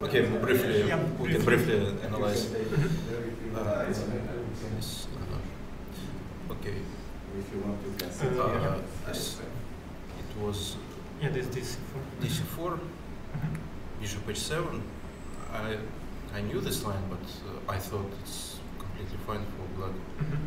Okay, briefly, Yeah, we can briefly. briefly analyze. Mhm. Uh, this, uh, okay, Uh, yes, it was Yeah, this this for. DC4, Mhm. bishop h7. I I knew this line, but uh, I thought it's completely fine for black. Mhm.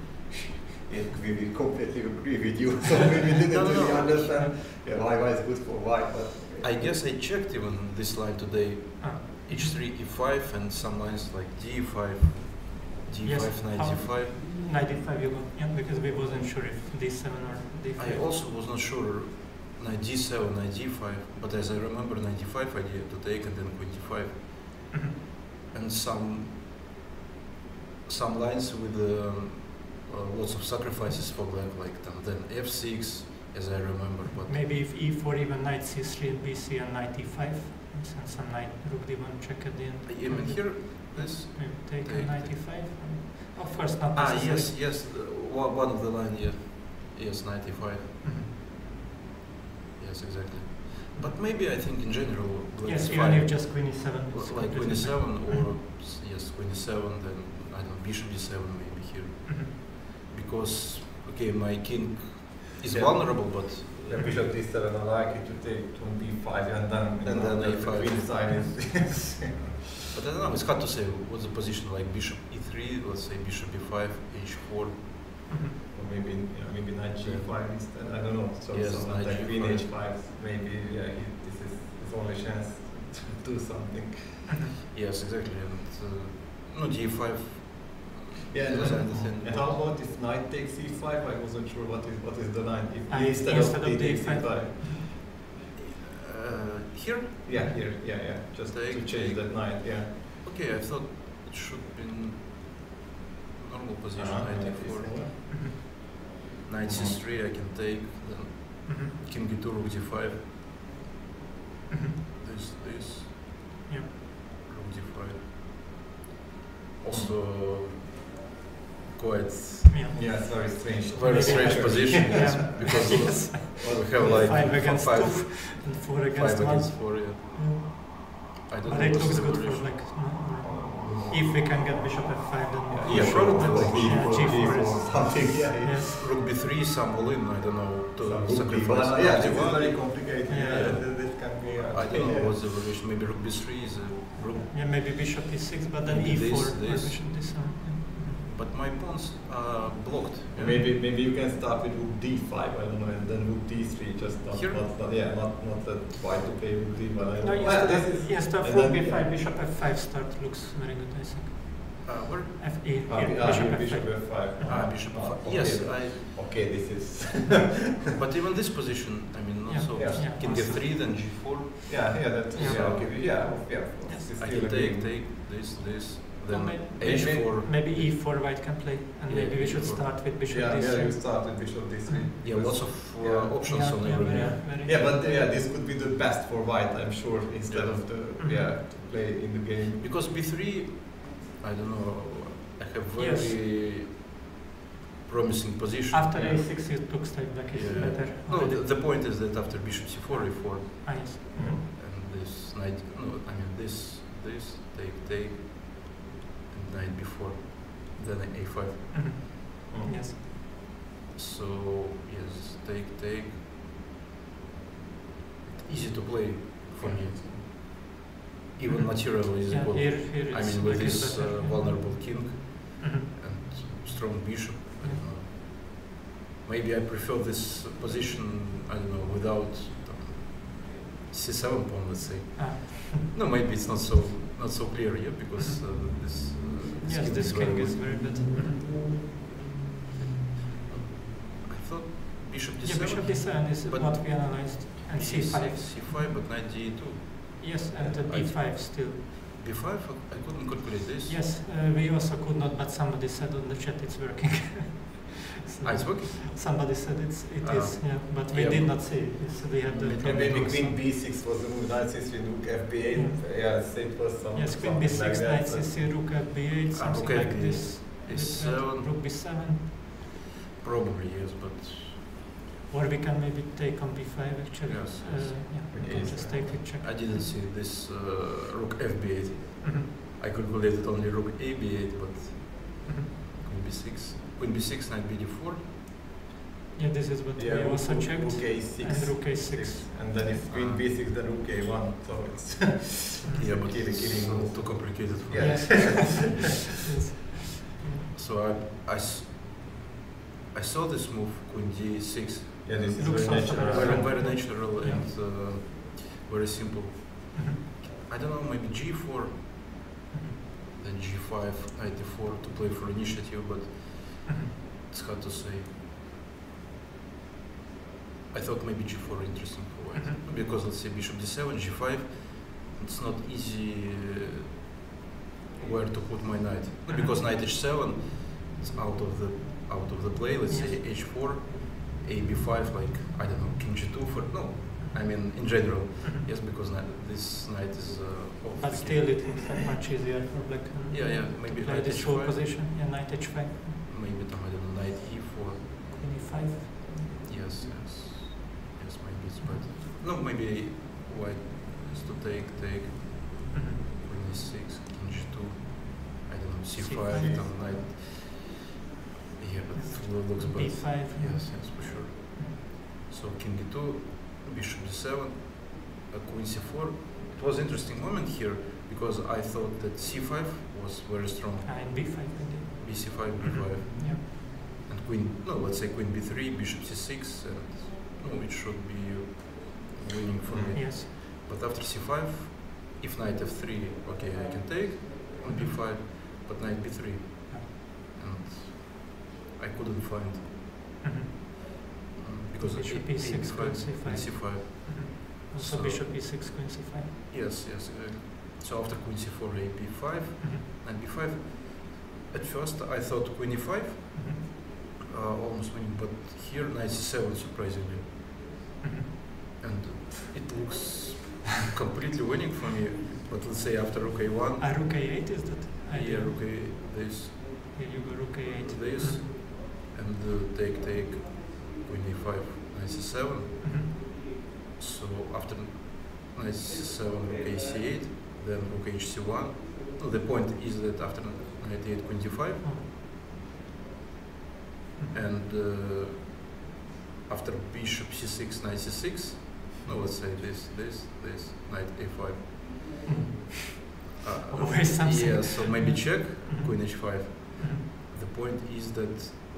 Yeah, we will completely agree with you. So we didn't No, no, really no. understand yeah, why why it's good for white, but I guess I checked even this line today, Ah, h3, e5, and some lines like d5, d5, Yes, knight how- d5. 95 you go. Yeah, because we wasn't sure if D7 or D5. I also was not sure knight d7, knight d5, but as I remember, knight d5 idea to take and then queen d5. Mhm. and some some lines with um, uh, lots of sacrifices for black, like then, then f6, as I remember. But Maybe if E4 even knight C3 and BC and knight E5, and send some knight rook D1 check at the end. I mean here, this. Maybe take, Take- knight E5. and- Of course, not Ah, yes, yes, the, one one of the line, yeah, yes, 95. Mhm. Yes, exactly. But maybe I think in general, Yes, is even if just queen E7. it's like queen e7 fine. or Mhm. yes, queen e7, then I don't know, bishop d7 maybe here, Mhm. because okay, my king is Yeah. vulnerable, but bishop d7 I like it to take to b5 and then And then the a5. queen side is, is But I don't know, it's hard to say what's the position like bishop e3, let's say bishop e5, h4. Mhm. or maybe yeah, maybe knight g5 instead. I don't know. So Yes, like queen G5. h5 maybe yeah he, this is his only chance to do something. Yes, exactly. And uh, no d5. Yeah, and, Those are the thing. and how about if knight takes e5? I wasn't sure what is what is the line. If instead, instead of of d takes d5. e5. Uh, here, Yeah, here, yeah, yeah. Just Take, to change take. that knight, yeah. okay, I thought it should be in normal position. Uh-huh, Knight knight e4, e4. Mhm. knight c3. I can take. Then Mhm. king e2, rook d5. Mhm. This, this. Yeah. Rook d5. Also, quite Yeah. Yeah, very strange. very strange position Yeah. yes, because Yes. we have like five against five, two and four against five one. against four. Yeah. Yeah. I don't But know it looks good for evolution. like no, if we can get bishop f5 then Yeah, Yeah, sure. then Like yeah, g4, g4 g4 is something, yeah. yeah. yes Rook b3, some all in. I don't know to Some would be sacrifice. one- Yeah, rook this is d1. very complicated. Yeah. Yeah, this, this can be. I don't know yeah. what's the evolution. Maybe rook b3 is a rook. yeah maybe bishop e6 but then Maybe e4 this, or this. bishop d7 yeah. But my pawns are blocked. yeah. Maybe maybe you can start with rook d5, I don't know, and then rook d3, just not, Here? not, not yeah, not not that white to play rook d1. I don't no know. yes Well, to this have, is yes to have and rook then- b5 bishop f5 start looks very good I think Uh, where? f e Ah, here, ah, bishop bishop, f5 bishop f5. Ah, bishop Ah, f5. okay. Yes, I. Okay, this is. But even this position, I mean, not Yeah, so. yeah. Yeah. King f3, then g4. yeah, yeah, that's Yeah. yeah, okay, yeah, yeah. Yes. I can take, take this, this, Well, then maybe- h4. maybe e4 white can play and Yeah, maybe we should e4. start with bishop Yeah, d3 yeah, you start with bishop d3. Mhm. Yeah, lots of uh, Yeah. options yeah, on yeah, every very, move. very Yeah, but yeah, this could be the best for white, I'm sure, instead Yeah. of the Mhm. yeah to play in the game. Because b3, I don't know, I have Yes. very promising position. after Yeah. a6 you took step back is Yeah. better No, the, the point is that after bishop c4, a4, ah, yes. Mhm. and this knight, no, I mean this, this, take, take, and knight b4, then a5. Mhm. Mm. yes So, yes, take, take. Easy to play for me. Even Mhm. material is yeah, equal. here, here I mean, with this uh, vulnerable king Mhm. and strong bishop, I don't know. Maybe I prefer this position, I don't know, without um, c7 pawn, let's say. Ah. No, maybe it's not so not so clear here because uh, this, uh, this yes king this is very king is very good Mhm. I thought bishop d7. yeah bishop d7 is But- what we analyzed and c5 c5, but knight d2. yes and the I- d5 still b5, I couldn't calculate this. yes uh, we also could not but somebody said on the chat it's working So Ah, somebody said it's it is Ah. yeah but we Yeah. did not see it so we had the Maybe- And maybe queen b6 was the move, knight c3, rook fb8. Yeah. Yeah, it was some. yes queen b6 like knight so- c rook fb8 Ah, something rook like this Is With, uh, 7, rook b7 probably yes, but Or we can maybe take on b5 actually. Yes, Uh, yes. yeah, we Okay, can just take a check. I didn't see this uh, rook fb8. Mhm, I calculated only rook ab8, but mhm. Queen b6. Queen b6, knight bd4. Yeah, this is what Yeah, we also rook- checked. Rook A6. And rook a6. Six. And then if queen Ah. B6, then rook A1. So it's. Yeah, but Killing- it's killing move. too complicated for Yeah. me. Yes. Yes. So I, I s- I saw this move, queen d6, yeah, this is Looks very also natural. very- very, very natural Yeah. and uh, very simple. Mhm, I don't know, maybe g4, then g5, knight d4 to play for initiative, but mhm. it's hard to say. I thought maybe g4 interesting for white Mhm. because let's say bishop d7, g5. It's not easy uh, where to put my knight No, because knight h7 it's out of the out of the play. Let's say h4, a b5, like I don't know, king g2 for no. I mean in general, Mhm. yes, because knight, this knight is uh. But the still, it looks like much easier for black. uh, Yeah, yeah, maybe Play knight this whole position. Yeah, knight h5, maybe I don't know, knight e4. queen e5. Yes, yes, yes, maybe it's better. No, maybe white is to take, take, Mhm. queen e6, king g2, I don't know, c5, C5. then knight. Yeah, but it looks better. b5. Yes, yes, for sure. So king e2, bishop d7, uh, queen c4. It was interesting moment here because I thought that c5 was very strong. Ah, and b5 indeed. bc5, b5, Mhm. Yeah. and queen. No, let's say queen b3, bishop c6, and no, it should be winning for me. Yes. But after c5, if knight f3, okay, I can take on b5, but knight b3, and I couldn't find mm, because Bishop a- e6, a5, queen c5. queen c5. Mhm. Also So- bishop e6, queen c5. Yes, yes, exactly. So after queen c4, a b5, Mhm. knight b5. At first, I thought queen e5, Mhm. uh, almost winning, but here knight c7 surprisingly. Mhm. and it looks completely winning for me. But let's say after rook a1, Ah, rook a8 is that? idea? yeah, rook a this, Here you go rook a8. this, and uh, take take queen e5, knight c7. Mhm. So after knight c7, rook a c8, then rook hc1. No, the point is that after knight e8, queen d5, Oh. Mhm. and uh, after bishop c6, knight c6. No, let's say this, this, this, knight a5. Mhm. Uh, Always something. Yeah, so maybe check, Mhm. queen h5. Point is that,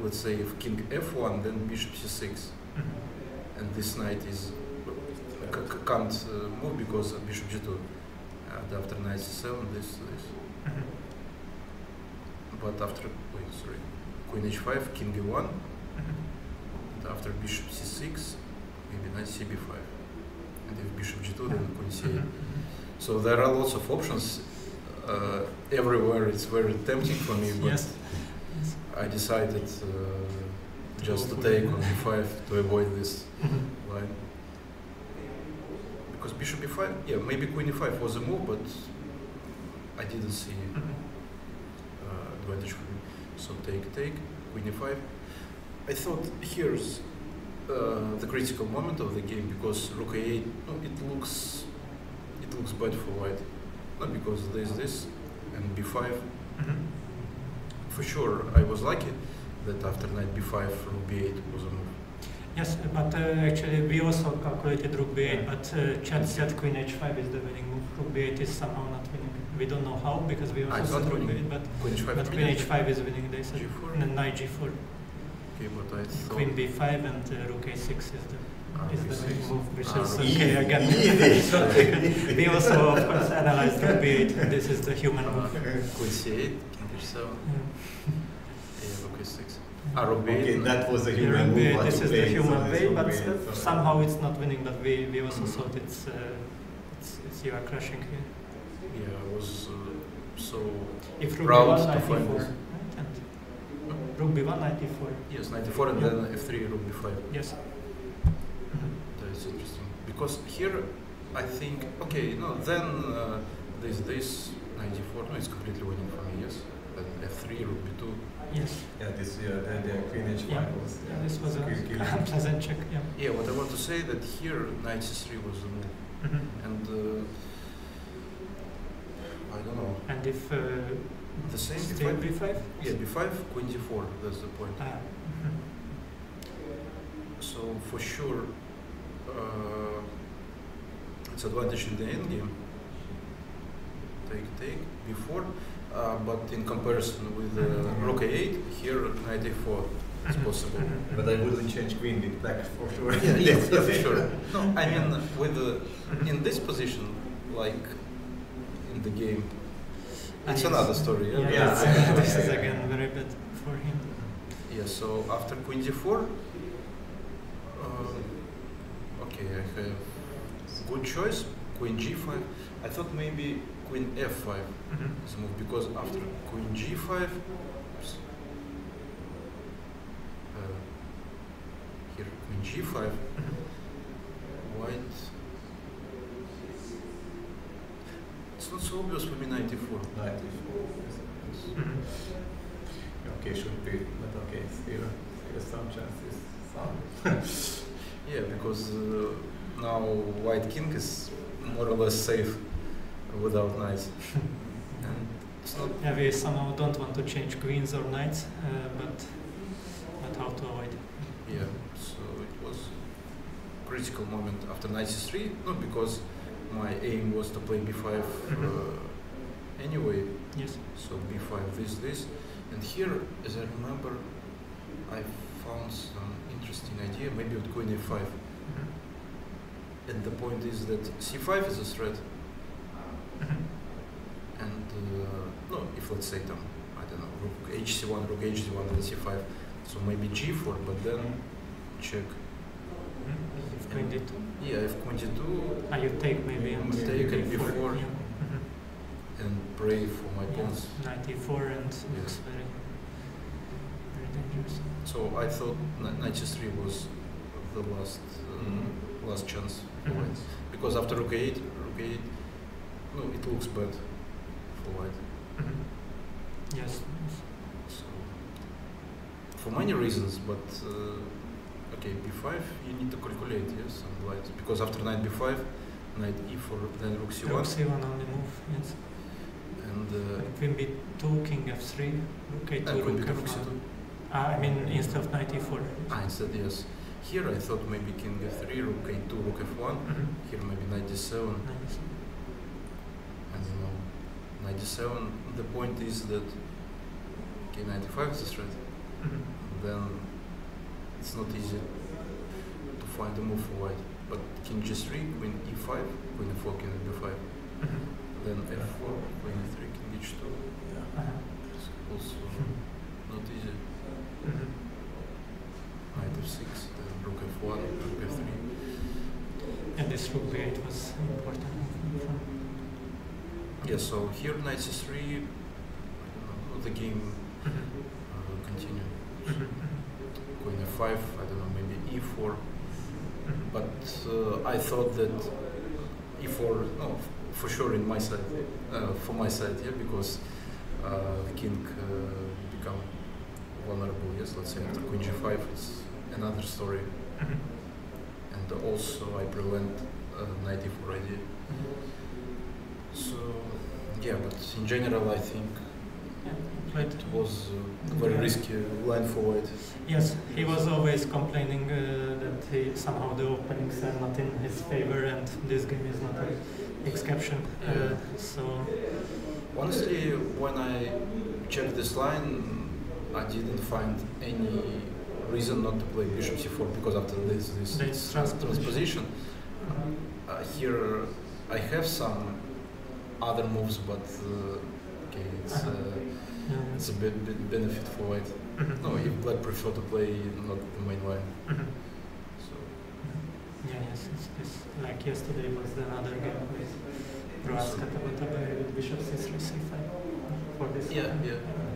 let's say, if king f1, then bishop c6, Mhm. and this knight is c- can't uh, move because of bishop g2. And after knight c7, this, this. Mhm. But after, wait, sorry, queen h5, king e1, Mhm. and after bishop c6, maybe knight cb5. And if bishop g2, then queen c8. Mhm. So there are lots of options. Uh, everywhere it's very tempting for me, but Yes. I decided uh, just to take on b5 to avoid this Mhm. line. Because bishop b5, yeah, maybe queen e5 was a move, but I didn't see uh, advantage for me. So take, take, queen e5. I thought here's uh, the critical moment of the game because rook a8, no, it looks it looks bad for white. Not because there's this and b5. Mhm. For sure, I was lucky that after knight b5, rook b8 was a move. Yes, but uh, actually we also calculated rook b8, but uh, Chad said queen h5 is the winning move. Rook b8 is somehow not winning. We don't know how because we Ah, also not said rook b8, but, Queen h5. but queen h5 is winning. They said G4? and knight g4, Okay, but I thought. queen b5, and uh, rook a6 is the Ah, is the B6. move, which Ah, is rook okay Easy. again. Easy. we also of course analyzed rook b8. This is the human move. queen c8, king h7, Yeah. yeah, rook a6. Ah, rook b8. Okay, that was a human rook move. this is the play, so human way, but uh, so- somehow it's not winning. But we, we also Mm. thought it's, uh, it's it's you are crushing here. Yeah, I was uh, so. If rook Proud b1, to knight find d4, this. Right? And rook b1, knight d4. Yes, 94 and Yeah. then f3, rook b5. Yes. Mhm. That is interesting. Because here, I think, okay, no, then uh, this, this 94, no, it's completely winning for me, yes. then f3, rook b2. Yes. Yeah, this yeah, the, the Queen H5 Yeah. was. Yeah, this was a kill- killing. pleasant check. Yeah. Yeah, what I want to say that here knight c3 was the move, Mhm. and uh, I don't know. And if uh, The same still b5. b5. Yeah, b5, queen d4. That's the point. Ah, mhm. So for sure, uh, it's advantage in the end game. Take, take before, uh, but in comparison with uh, rook a8, here knight a4 is Mhm. possible. But I wouldn't change Queen with black for sure. Yeah, yeah, yeah, for sure. No, I mean with the, Mhm. in this position, like in the game, it's yes. another story. Yeah, Yeah, this is again very bad for him. Yeah, so after queen d4, uh, okay, I have good choice, queen g5. I thought maybe queen f5 Mhm. is move because after queen g5, oops, uh, here queen g5, Mhm. white. It's not so obvious for me knight e4. Knight E4. Mhm. Okay, should be, but okay, still, still some chances. Some. Yeah, because uh, now white king is more or less safe without knights. and Yeah, we somehow don't want to change queens or knights, uh, but but how to avoid? Yeah, so it was critical moment after knight c3. No, because my aim was to play b5 Mhm. uh, anyway. Yes. So b5 this this, and here, as I remember, I found some interesting idea. Maybe with queen a5. Mhm. And the point is that c5 is a threat, Mhm. and uh, no, if let's say I don't know, rook hc1, rook hd1, then c5. So maybe g4, but then check. Mhm. If queen d2, Yeah, if queen d2 ah, you take maybe and Mm, take it e4, before. Yeah. And pray for my Yeah, pawns. Knight e4 and looks very very dangerous. So I thought kn- knight c3 was the last uh, Mhm. last chance for Mhm. white because after rook a8, rook a8, no, it looks bad for white. Mhm. Yes. yes. So for many reasons, but uh, okay, b5 you need to calculate yes and white because after knight b5, knight e4, then rook c1, Rook c1 only move. Yes. and uh, And queen b2, king f3, rook a2, and rook b2, rook f1. c2. Ah, I mean instead of knight e4. Ah, instead yes. Here I thought maybe king f3, rook a2, rook f1. Mhm. Here maybe knight d7. Nice. I don't know. Knight d7. The point is that okay, knight e5 is a threat. Mhm. Then it's not easy to find a move for white. But king g3, queen e5, queen e4, king b5. Mhm. Then f4, queen e3, king h2. Uh-huh. It's also not easy. Mhm. Knight f6, then rook f1, rook f3. And this rook b8 was important move from Yeah, so here knight c3, I don't know, the game Mhm. uh, continue. Queen f5, I don't know, maybe e4. Mhm. But uh, I thought that e4, no, for sure in my side, uh, for my side, yeah, because uh, the king uh, become vulnerable. Yes, let's say after queen g5, it's another story. Mhm. And also I prevent uh, knight e4 idea. So yeah, but in general, I think Yeah, played. it was uh, very Yeah. risky line for white. Yes, he was always complaining uh, that he, somehow the openings are not in his favor, and this game is not an exception. Uh, so Honestly, when I checked this line, I didn't find any reason not to play bishop c4 because after this this, This this transposition. uh, here I have some other moves, but uh, okay, it's uh, yeah. it's a bit, bit benefit for white. Mhm. No, if black prefer to play not the main line. Mhm. So Yeah, yes, it's, it's like yesterday was another game with Roas Katabatabai with bishop c3, c5 for this. Yeah, one. yeah. Mhm.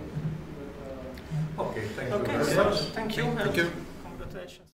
Okay, thank you Okay, very so much. thank you. Thank you. Congratulations.